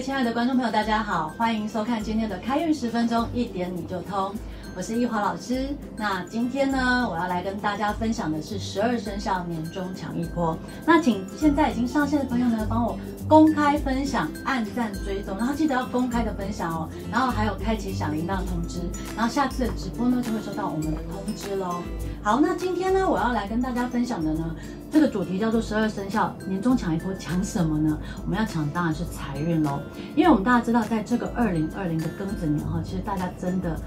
亲爱的观众朋友，大家好，欢迎收看今天的开运十分钟，一点你就通。我是易华老师。那今天呢，我要来跟大家分享的是十二生肖年终抢一波。那请现在已经上线的朋友呢，帮我公开分享、按赞、追踪，然后记得要公开的分享哦。然后还有开启小铃铛通知，然后下次的直播呢，就会收到我们的通知喽。好，那今天呢，我要来跟大家分享的呢，这个主题叫做十二生肖年终抢一波，抢什么呢？我们要抢当然是财运喽，因为我们大家知道，在这个二零二零的庚子年哈，其实大家真的。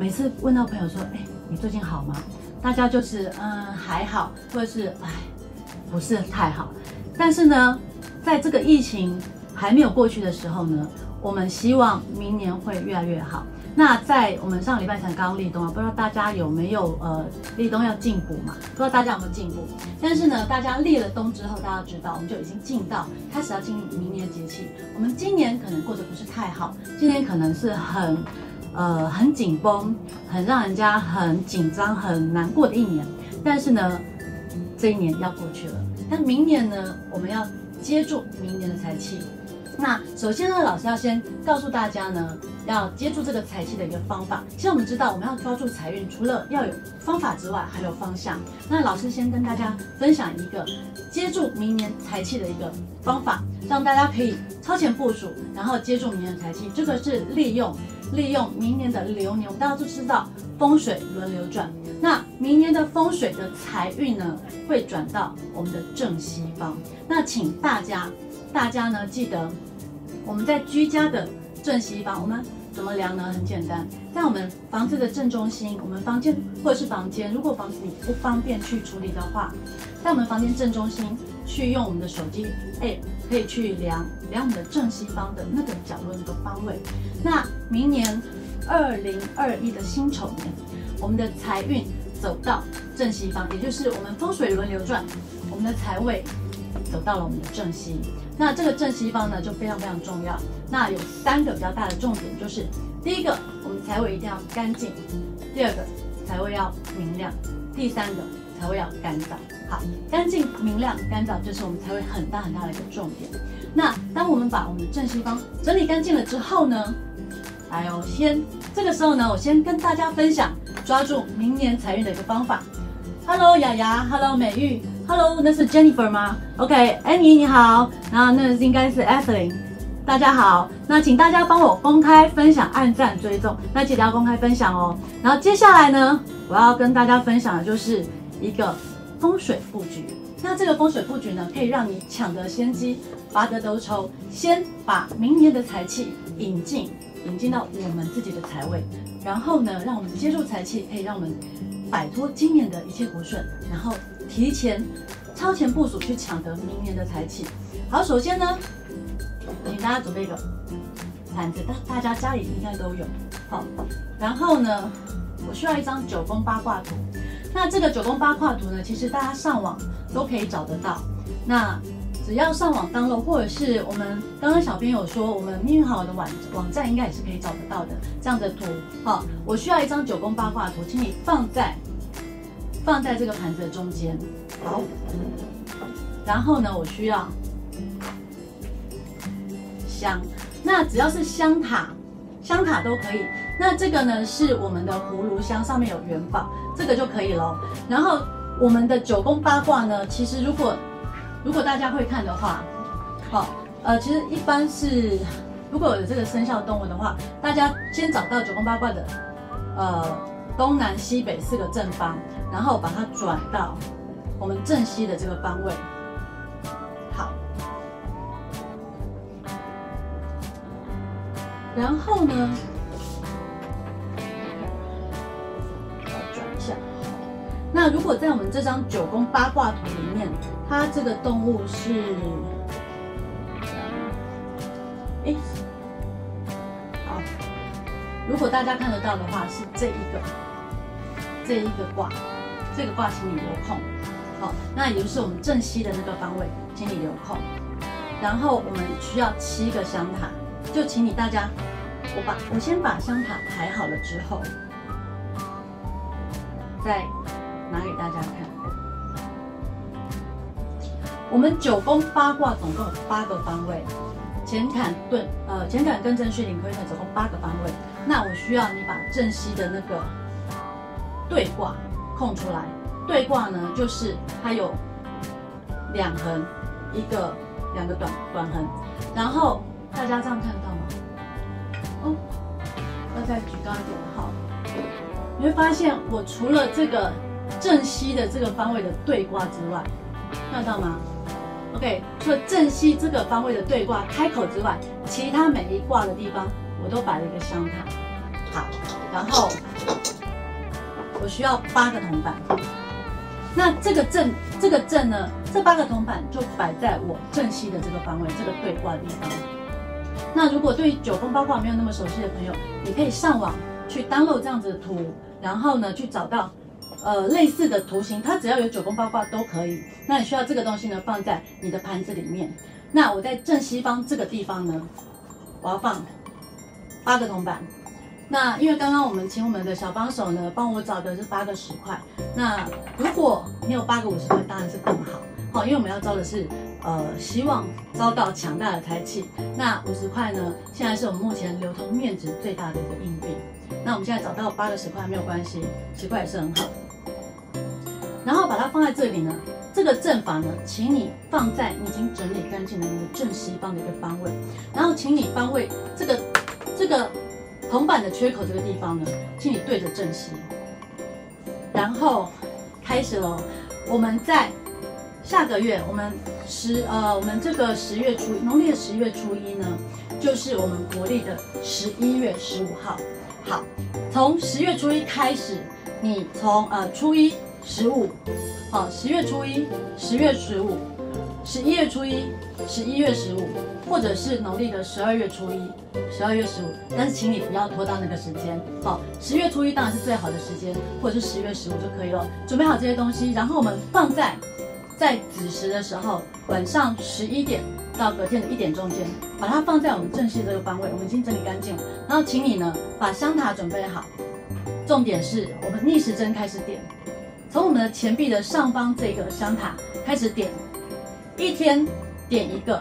每次问到朋友说：“哎，你最近好吗？”大家就是嗯还好，或者是哎不是太好。但是呢，在这个疫情还没有过去的时候呢，我们希望明年会越来越好。那在我们上礼拜才刚立冬啊，不知道大家有没有呃立冬要进补嘛？不知道大家有没有进补？但是呢，大家立了冬之后，大家知道我们就已经进到开始要进明年的节气。我们今年可能过得不是太好，今年可能是很。呃，很紧绷，很让人家很紧张、很难过的一年。但是呢，这一年要过去了。但明年呢，我们要接住明年的财气。那首先呢，老师要先告诉大家呢，要接住这个财气的一个方法。其实我们知道，我们要抓住财运，除了要有方法之外，还有方向。那老师先跟大家分享一个接住明年财气的一个方法，让大家可以超前部署，然后接住明年财气。这个是利用。利用明年的流年，大家都知道风水轮流转。那明年的风水的财运呢，会转到我们的正西方。那请大家，大家呢记得，我们在居家的正西方，我们怎么量呢？很简单，在我们房子的正中心，我们房间或者是房间，如果房子你不方便去处理的话，在我们房间正中心。去用我们的手机哎可以去量量我们的正西方的那个角落那个方位。那明年二零二一的辛丑年，我们的财运走到正西方，也就是我们风水轮流转，我们的财位走到了我们的正西。那这个正西方呢就非常非常重要。那有三个比较大的重点，就是第一个，我们财位一定要干净；第二个，财位要明亮；第三个，财位要干燥。好，干净、明亮、干燥，这是我们才会很大很大的一个重点。那当我们把我们的正西方整理干净了之后呢，来哦，先这个时候呢，我先跟大家分享抓住明年财运的一个方法。Hello，雅雅，Hello，美玉，Hello，那是 Jennifer 吗？OK，Annie 你好，然后那应该是 Ethelyn，大家好。那请大家帮我公开分享、按赞、追踪，那记得要公开分享哦。然后接下来呢，我要跟大家分享的就是一个。风水布局，那这个风水布局呢，可以让你抢得先机，拔得头筹。先把明年的财气引进，引进到我们自己的财位，然后呢，让我们接受财气，可以让我们摆脱今年的一切不顺，然后提前超前部署去抢得明年的财气。好，首先呢，请大家准备一个盘子，大大家家里应该都有。好，然后呢，我需要一张九宫八卦图。那这个九宫八卦图呢，其实大家上网都可以找得到。那只要上网登录，或者是我们刚刚小编有说，我们命运好的网网站应该也是可以找得到的这样的图。好，我需要一张九宫八卦图，请你放在放在这个盘子的中间。好，然后呢，我需要香，那只要是香塔，香塔都可以。那这个呢是我们的葫芦香，上面有元宝，这个就可以喽。然后我们的九宫八卦呢，其实如果如果大家会看的话，好，呃，其实一般是如果有这个生肖动物的话，大家先找到九宫八卦的呃东南西北四个正方，然后把它转到我们正西的这个方位。好，然后呢？转一下那如果在我们这张九宫八卦图里面，它这个动物是，哎，好，如果大家看得到的话，是这一个，这一个卦，这个卦，请你留空。好，那也就是我们正西的那个方位，请你留空。然后我们需要七个香塔，就请你大家，我把我先把香塔排好了之后，再。拿给大家看，我们九宫八卦总共有八个方位，乾坎遁，呃，乾坎跟正巽临亏财，总共八个方位。那我需要你把正西的那个对卦空出来。对卦呢，就是它有两横，一个两个短短横。然后大家这样看得到吗？哦，要再举高一点，好。你会发现，我除了这个正西的这个方位的对卦之外，看得到吗？OK，除了正西这个方位的对卦开口之外，其他每一卦的地方我都摆了一个香塔。好，然后我需要八个铜板。那这个正这个正呢，这八个铜板就摆在我正西的这个方位，这个对卦的地方。那如果对九宫八卦没有那么熟悉的朋友，你可以上网去 download 这样子的图，然后呢去找到。呃，类似的图形，它只要有九宫八卦都可以。那你需要这个东西呢，放在你的盘子里面。那我在正西方这个地方呢，我要放八个铜板。那因为刚刚我们请我们的小帮手呢，帮我找的是八个十块。那如果你有八个五十块，当然是更好。好，因为我们要招的是呃，希望招到强大的财气。那五十块呢，现在是我们目前流通面值最大的一个硬币。那我们现在找到八个十块没有关系，十块也是很好的。然后把它放在这里呢，这个阵法呢，请你放在你已经整理干净的你的正西方的一个方位，然后请你方位这个这个铜板的缺口这个地方呢，请你对着正西，然后开始喽。我们在下个月，我们十呃，我们这个十月初农历的十月初一呢，就是我们国历的十一月十五号。好，从十月初一开始，你从呃初一。十五，好，十月初一，十月十五，十一月初一，十一月十五，或者是农历的十二月初一，十二月十五，但是请你不要拖到那个时间，好，十月初一当然是最好的时间，或者是十月十五就可以了。准备好这些东西，然后我们放在在子时的时候，晚上十一点到隔天的一点中间，把它放在我们正西这个方位，我们已经整理干净了。然后请你呢把香塔准备好，重点是我们逆时针开始点。从我们的钱币的上方这个香塔开始点，一天点一个，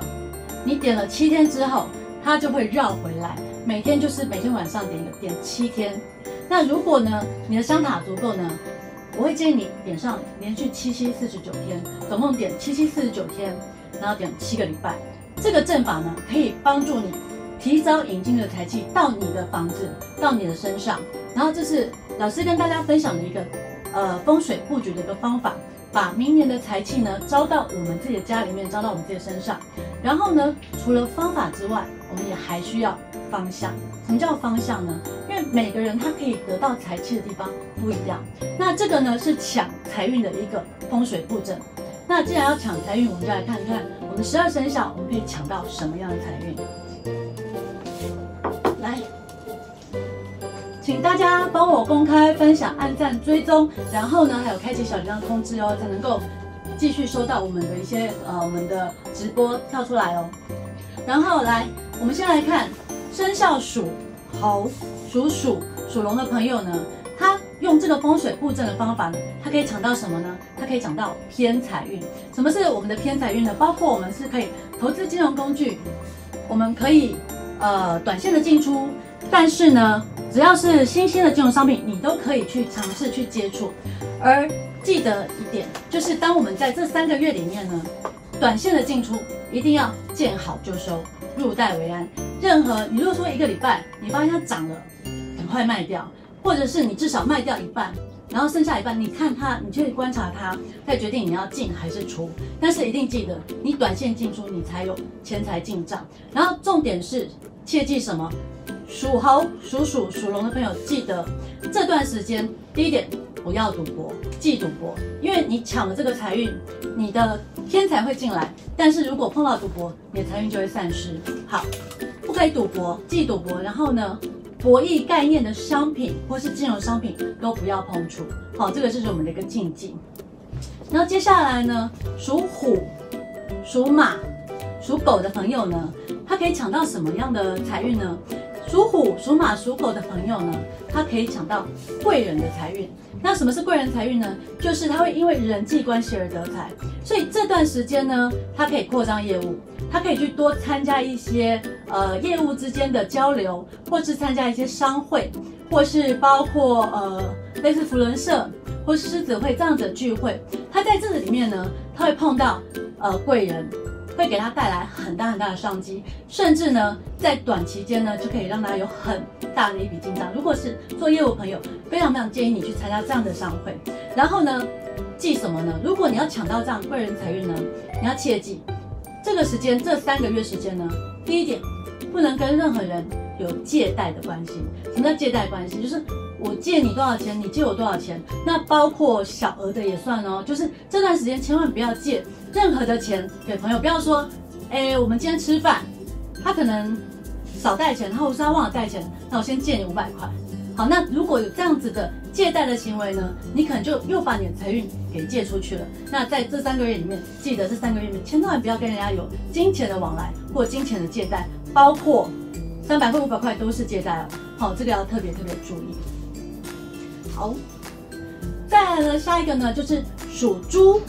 你点了七天之后，它就会绕回来。每天就是每天晚上点一个，点七天。那如果呢，你的香塔足够呢，我会建议你点上连续七七四十九天，总共点七七四十九天，然后点七个礼拜。这个阵法呢，可以帮助你提早引进的财气到你的房子，到你的身上。然后这是老师跟大家分享的一个。呃，风水布局的一个方法，把明年的财气呢招到我们自己的家里面，招到我们自己的身上。然后呢，除了方法之外，我们也还需要方向。什么叫方向呢？因为每个人他可以得到财气的地方不一样。那这个呢是抢财运的一个风水布阵。那既然要抢财运，我们就来看看我们十二生肖，我们可以抢到什么样的财运。请大家帮我公开分享、按赞、追踪，然后呢，还有开启小铃铛通知哦，才能够继续收到我们的一些呃我们的直播跳出来哦。然后来，我们先来看生肖属猴、属鼠、属龙的朋友呢，他用这个风水布阵的方法呢，他可以抢到什么呢？他可以抢到偏财运。什么是我们的偏财运呢？包括我们是可以投资金融工具，我们可以呃短线的进出。但是呢，只要是新兴的金融商品，你都可以去尝试去接触。而记得一点，就是当我们在这三个月里面呢，短线的进出一定要见好就收，入袋为安。任何你如果说一个礼拜你发现它涨了，赶快卖掉，或者是你至少卖掉一半，然后剩下一半，你看它，你去观察它，再决定你要进还是出。但是一定记得，你短线进出，你才有钱财进账。然后重点是切记什么？属猴、属鼠、属龙的朋友，记得这段时间，第一点不要赌博，忌赌博，因为你抢了这个财运，你的天才会进来，但是如果碰到赌博，你的财运就会散失。好，不可以赌博，忌赌博，然后呢，博弈概念的商品或是金融商品都不要碰触。好，这个就是我们的一个禁忌。然后接下来呢，属虎、属马、属狗的朋友呢，他可以抢到什么样的财运呢？属虎、属马、属狗的朋友呢，他可以抢到贵人的财运。那什么是贵人财运呢？就是他会因为人际关系而得财。所以这段时间呢，他可以扩张业务，他可以去多参加一些呃业务之间的交流，或是参加一些商会，或是包括呃类似福伦社或是狮子会这样子的聚会。他在这个里面呢，他会碰到呃贵人，会给他带来很大很大的商机，甚至呢在短期间呢就可以让他有很大的一笔进账。如果是做业务朋友，非常非常建议你去参加这样的商会。然后呢，记什么呢？如果你要抢到这样贵人财运呢，你要切记。这个时间，这三个月时间呢，第一点，不能跟任何人有借贷的关系。什么叫借贷关系？就是我借你多少钱，你借我多少钱。那包括小额的也算哦。就是这段时间千万不要借任何的钱给朋友，不要说，哎，我们今天吃饭，他可能少带钱，他或是他忘了带钱，那我先借你五百块。好，那如果有这样子的借贷的行为呢，你可能就又把你的财运给借出去了。那在这三个月里面，记得这三个月里面千万不要跟人家有金钱的往来或金钱的借贷，包括三百块、五百块都是借贷哦。好，这个要特别特别注意。好，再来呢，下一个呢就是属猪、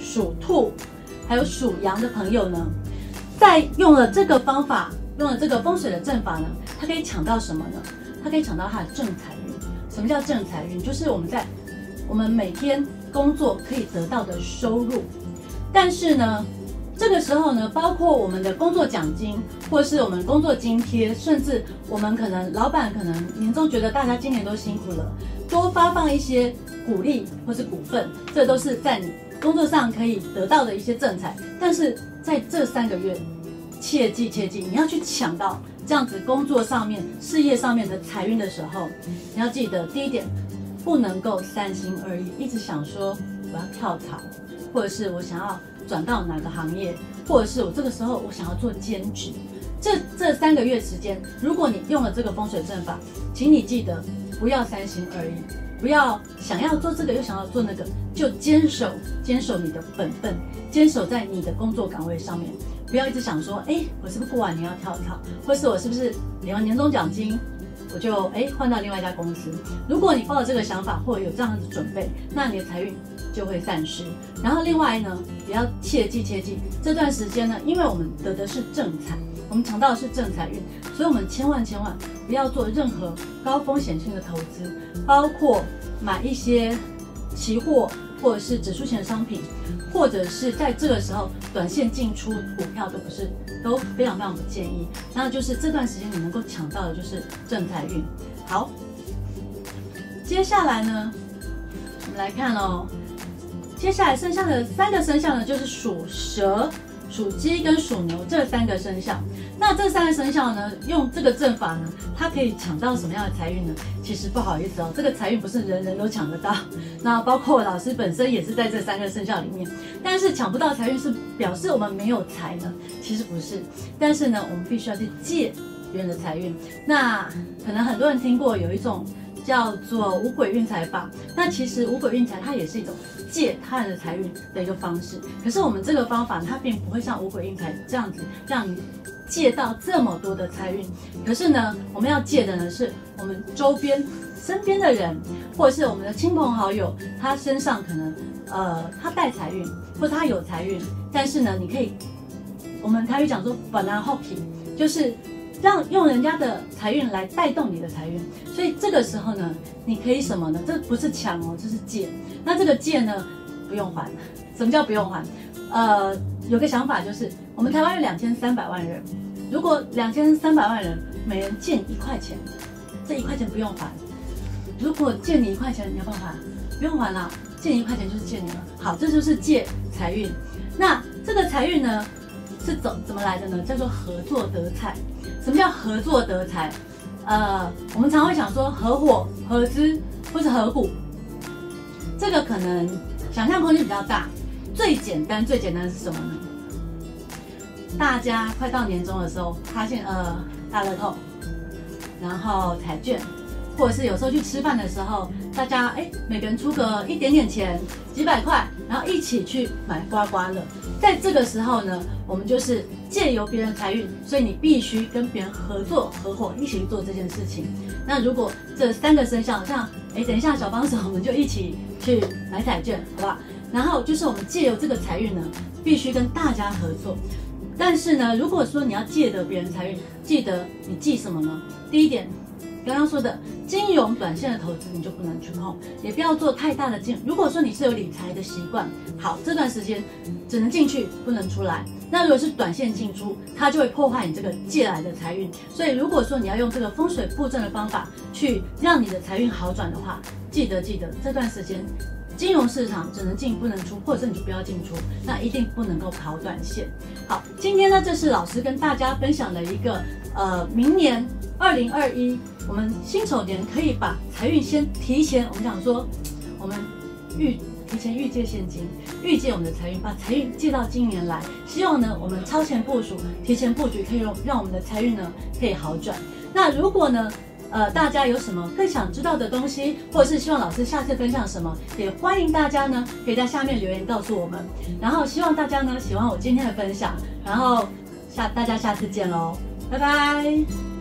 属兔还有属羊的朋友呢，在用了这个方法，用了这个风水的阵法呢，它可以抢到什么呢？它可以抢到它的正财运。什么叫正财运？就是我们在我们每天工作可以得到的收入。但是呢，这个时候呢，包括我们的工作奖金，或是我们工作津贴，甚至我们可能老板可能年终觉得大家今年都辛苦了，多发放一些鼓励或是股份，这都是在你工作上可以得到的一些正财。但是在这三个月，切记切记，你要去抢到。这样子工作上面、事业上面的财运的时候，你要记得第一点，不能够三心二意，一直想说我要跳槽，或者是我想要转到哪个行业，或者是我这个时候我想要做兼职。这这三个月时间，如果你用了这个风水阵法，请你记得不要三心二意，不要想要做这个又想要做那个，就坚守坚守你的本分，坚守在你的工作岗位上面。不要一直想说，哎，我是不是过完年要跳槽，或是我是不是领完年终奖金，我就哎换到另外一家公司。如果你抱着这个想法，或者有这样子准备，那你的财运就会散失。然后另外呢，也要切记切记，这段时间呢，因为我们得的是正财，我们抢到的是正财运，所以我们千万千万不要做任何高风险性的投资，包括买一些期货。或者是指数型的商品，或者是在这个时候短线进出股票都不是都非常非常不建议。那就是这段时间你能够抢到的就是正财运。好，接下来呢，我们来看哦，接下来剩下的三个生肖呢，就是属蛇。属鸡跟属牛这三个生肖，那这三个生肖呢，用这个阵法呢，它可以抢到什么样的财运呢？其实不好意思哦，这个财运不是人人都抢得到。那包括老师本身也是在这三个生肖里面，但是抢不到财运是表示我们没有财呢？其实不是，但是呢，我们必须要去借别人的财运。那可能很多人听过有一种。叫做五鬼运财法，那其实五鬼运财它也是一种借他人的财运的一个方式。可是我们这个方法它并不会像五鬼运财这样子让你借到这么多的财运。可是呢，我们要借的呢是我们周边身边的人，或者是我们的亲朋好友，他身上可能呃他带财运，或者他有财运，但是呢，你可以我们台语讲说本来 hockey 就是。让用人家的财运来带动你的财运，所以这个时候呢，你可以什么呢？这不是抢哦，这是借。那这个借呢，不用还。什么叫不用还？呃，有个想法就是，我们台湾有两千三百万人，如果两千三百万人每人借一块钱，这一块钱不用还。如果借你一块钱，你要不要还？不用还了，借你一块钱就是借你了。好，这就是借财运。那这个财运呢，是怎怎么来的呢？叫做合作得财。什么叫合作得财？呃，我们常会想说合伙、合资或是合股，这个可能想象空间比较大。最简单、最简单的是什么呢？大家快到年终的时候，发现呃大乐透，然后彩券，或者是有时候去吃饭的时候，大家哎每个人出个一点点钱，几百块，然后一起去买刮刮乐。在这个时候呢，我们就是借由别人财运，所以你必须跟别人合作合伙一起去做这件事情。那如果这三个生肖，像哎，等一下小帮手，我们就一起去买彩券，好不好？然后就是我们借由这个财运呢，必须跟大家合作。但是呢，如果说你要借得别人财运，记得你记什么呢？第一点，刚刚说的金融短线的投资你就不能去碰，也不要做太大的进。如果说你是有理财的习惯，好，这段时间只能进去不能出来。那如果是短线进出，它就会破坏你这个借来的财运。所以如果说你要用这个风水布阵的方法去让你的财运好转的话，记得记得这段时间。金融市场只能进不能出，或者是你就不要进出，那一定不能够跑短线。好，今天呢，这是老师跟大家分享的一个，呃，明年二零二一，我们辛丑年可以把财运先提前，我们讲说，我们预提前预借现金，预借我们的财运，把财运借到今年来，希望呢，我们超前部署，提前布局，可以让让我们的财运呢可以好转。那如果呢？呃，大家有什么更想知道的东西，或者是希望老师下次分享什么，也欢迎大家呢，可以在下面留言告诉我们。然后希望大家呢喜欢我今天的分享，然后下大家下次见喽，拜拜。